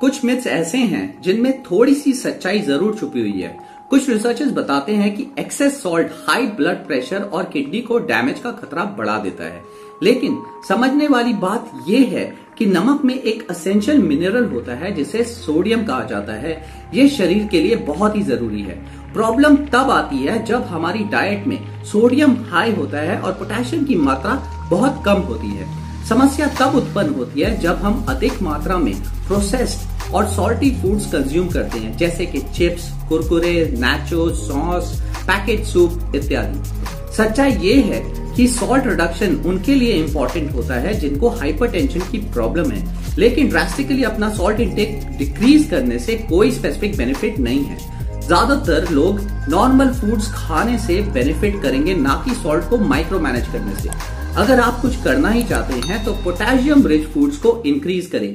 कुछ मिथ्स ऐसे हैं जिनमें थोड़ी सी सच्चाई ज़रूर छुपी हुई है। कुछ रिसर्चर्स बताते हैं कि excess salt high blood pressure और किडनी को डैमेज का खतरा बढ़ा देता है। लेकिन समझने वाली बात यह है कि नमक में एक असेंशियल मिनरल होता है जिसे सोडियम कहा जाता है। ये शरीर के लिए बहुत ही ज़रूरी है। प्रॉब्लम तब आती है जब हमारी डाइट में सोडियम हाई होता है और पोटेशियम की मात्रा बहुत कम होती है। समस्या तब उत्पन्न होती है जब हम अधिक मात्रा में प्रोसेस्ड और सॉल्टी फूड्स कंज्यूम करते हैं, जैसे कि chips Kurkure nacho sauce packet soup इत्यादि। सच्चाई ये है कि सॉल्ट रिडक्शन उनके लिए इम्पोर्टेंट होता है, जिनको हाइपरटेंशन की प्रॉब्लम है। लेकिन ड्रास्टिकली अपना सॉल्ट इंटेक डिक्रीज करने से कोई स्पेसिफिक बेनिफिट नहीं है। ज़्यादातर लोग नॉर्मल फूड्स खाने से बेनिफिट करेंगे, ना कि सॉल्ट को माइक्रो मैनेज करने से। अगर आप कुछ करना ही चाहते हैं तो पोटेशियम रिच फूड्स को इंक्रीज करें।